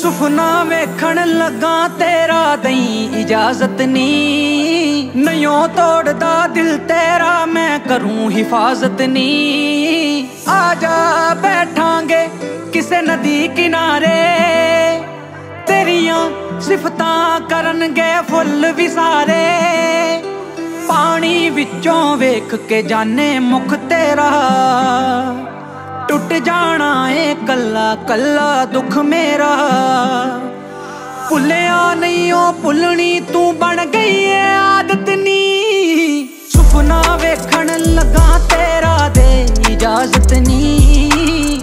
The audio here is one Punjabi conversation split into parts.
ਸੁਫਨਾ ਵੇਖਣ ਲੱਗਾ ਤੇਰਾ ਦਈ ਇਜਾਜ਼ਤ ਨੀ ਨਿਓ ਤੋੜਦਾ ਦਿਲ ਤੇਰਾ, ਮੈਂ ਕਰੂੰ ਹਿਫਾਜ਼ਤ ਨੀ ਆ ਜਾ ਬੈਠਾਂਗੇ ਕਿਸੇ ਨਦੀ ਕਿਨਾਰੇ। ਤੇਰੀਆਂ ਸਿਫਤਾਂ ਕਰਨਗੇ ਫੁੱਲ ਵੀ ਸਾਰੇ ਪਾਣੀ ਵਿੱਚੋਂ ਵੇਖ ਕੇ ਜਾਣੇ ਮੁਖ ਤੇਰਾ। ਟੁੱਟ ਜਾਣਾ ਏ ਕੱਲਾ ਕੱਲਾ ਦੁੱਖ ਮੇਰਾ। ਭੁੱਲਿਆ ਨਹੀਂ ਉਹ ਭੁੱਲਣੀ ਤੂੰ ਬਣ ਗਈ ਏ ਆਦਤ ਨੀ। ਸੁਪਨਾ ਵੇਖਣ ਲੱਗਾ ਤੇਰਾ ਦੇ ਇਜਾਜ਼ਤ ਨੀ।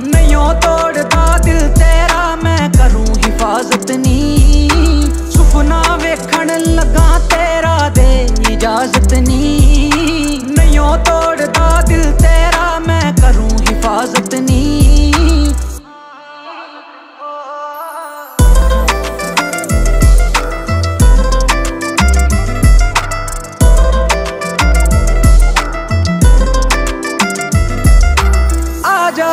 ਨਹੀਂਓ ਤੋੜਦਾ ਦਿਲ ਤੇਰਾ ਮੈਂ ਕਰੂੰ ਹਿਫਾਜ਼ਤ ਨੀ। ਸੁਪਨਾ ਵੇਖਣ ਲੱਗਾ ਤੇਰਾ ਦੇ ਇਜਾਜ਼ਤ ਨੀ। ਨਹੀਂਓ ਤੋੜਦਾ ਦਿਲ ਤੇਰਾ ਹਿਫਾਜ਼ਤ ਨੀ ਆ ਜਾ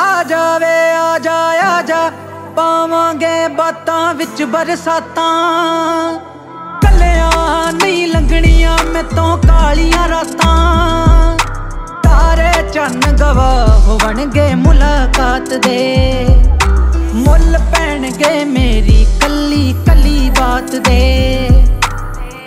ਆ ਜਾਵੇ ਆ ਜਾ ਆ ਜਾ ਪਾਵਾਂਗੇ ਬਾਤਾਂ ਵਿੱਚ ਬਰਸਾਤਾਂ ਕੱਲਿਆਂ ਨਹੀਂ ਲੰਗਣੀਆਂ ਮੈਤੋਂ ਕਾਲੀਆਂ ਰਾਤਾਂ ਮੁਲਾਕਾਤ ਦੇ। ਮੁੱਲ ਪੈਣਗੇ ਮੇਰੀ ਕੱਲੀ ਕੱਲੀ ਬਾਤ ਦੇ।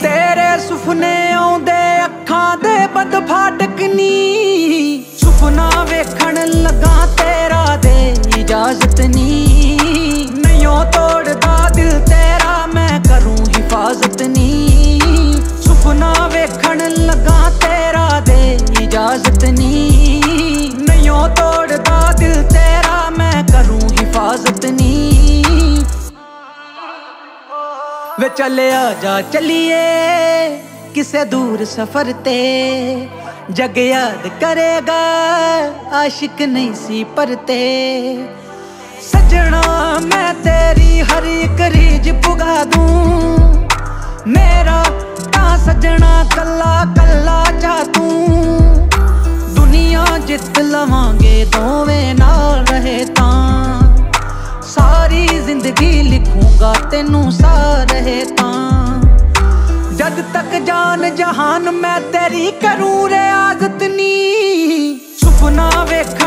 ਤੇਰੇ ਸੁਪਨੇ ਆਉਂਦੇ ਅੱਖਾਂ ਦੇ ਬਦ ਫਾਟਕ ਨੀ ਸੁਪਨਾ ਵੇਖਣ ਲੱਗਾ ਤੇਰਾ ਦੇ ਇਜਾਜ਼ਤ ਨੀ। ਨਹੀਂਓ ਤੋੜਦਾ ਦਿਲ ਤੇਰਾ, ਮੈਂ ਕਰੂੰ ਹਿਫਾਜ਼ਤ ਨੀ। ਸੁਪਨਾ ਵੇਖਣ ਲੱਗਾ ਤੇਰਾ ਦੇ ਇਜਾਜ਼ਤ ਵੇ ਚੱਲਿਆ ਜਾ ਚੱਲੀਏ ਕਿਸੇ ਦੂਰ ਸਫ਼ਰ ਤੇ। ਜਗ ਯਾਦ ਕਰੇਗਾ, ਆਸ਼ਿਕ ਨਹੀਂ ਸੀ ਪਰਤੇ ਸਜਣਾ, ਮੈਂ ਤੇਰੀ ਹਰ ਇੱਕ ਰੀਜ ਪੁਗਾ ਦੂੰ। ਮੇਰਾ ਤਾਂ ਸਜਣਾ ਕੱਲਾ ਕੱਲਾ ਜਾ ਤੂੰ। ਦੁਨੀਆ ਜਿੱਤ ਲਵਾਂਗੇ ਦੋਵੇਂ ਨਾਲ ਰਹੇ ਤਾਂ। ਸਾਰੀ ਜ਼ਿੰਦਗੀ ਲਿਖੂੰਗਾ ਤੈਨੂੰ ਸਾਰੇ ਤਾਂ। ਜਦ ਤੱਕ ਜਾਨ ਜਹਾਨ ਮੈਂ ਤੇਰੀ ਕਰੂੰ ਰਿਆਜ਼ਤ ਨੀ। ਸੁਪਨਾ ਵੇਖ